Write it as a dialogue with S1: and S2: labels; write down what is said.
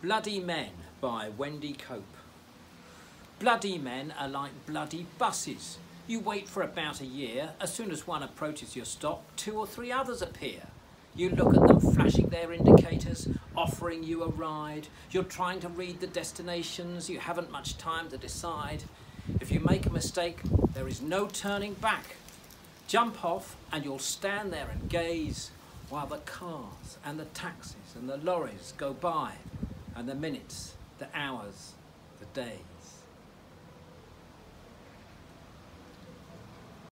S1: Bloody Men by Wendy Cope. Bloody men are like bloody buses. You wait for about a year. As soon as one approaches your stop, two or three others appear. You look at them flashing their indicators, offering you a ride. You're trying to read the destinations. You haven't much time to decide. If you make a mistake, there is no turning back. Jump off and you'll stand there and gaze while the cars and the taxis and the lorries go by and the minutes, the hours, the days.